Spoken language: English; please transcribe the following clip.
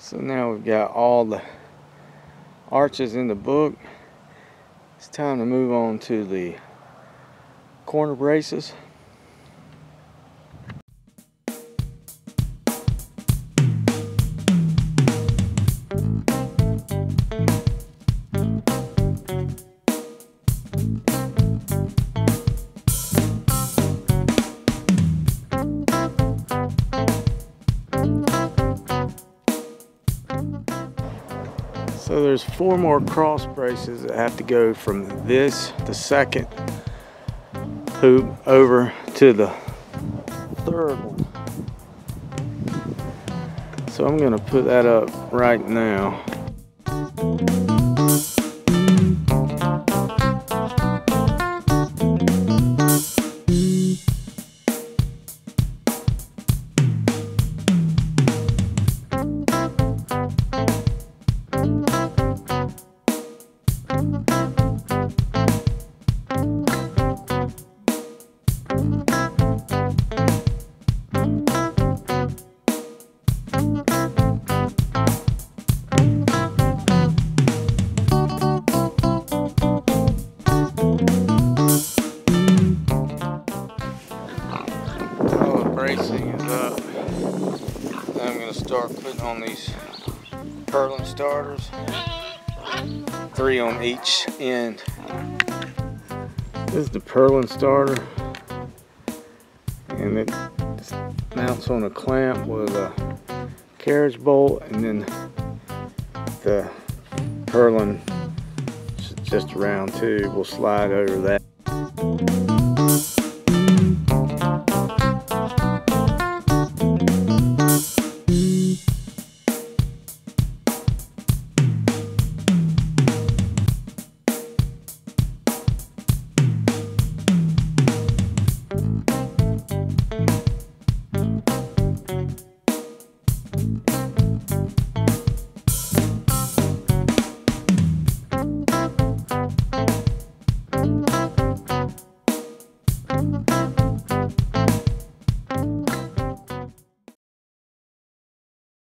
So now we've got all the arches in the book. It's time to move on to the corner braces. So there's four more cross braces that have to go from this, the second hoop, over to the third one. So I'm gonna put that up right now. I'm gonna start putting on these purlin starters. Three on each end. This is the purlin starter. And it mounts on a clamp with a carriage bolt and then the purlin just around tube will slide over that.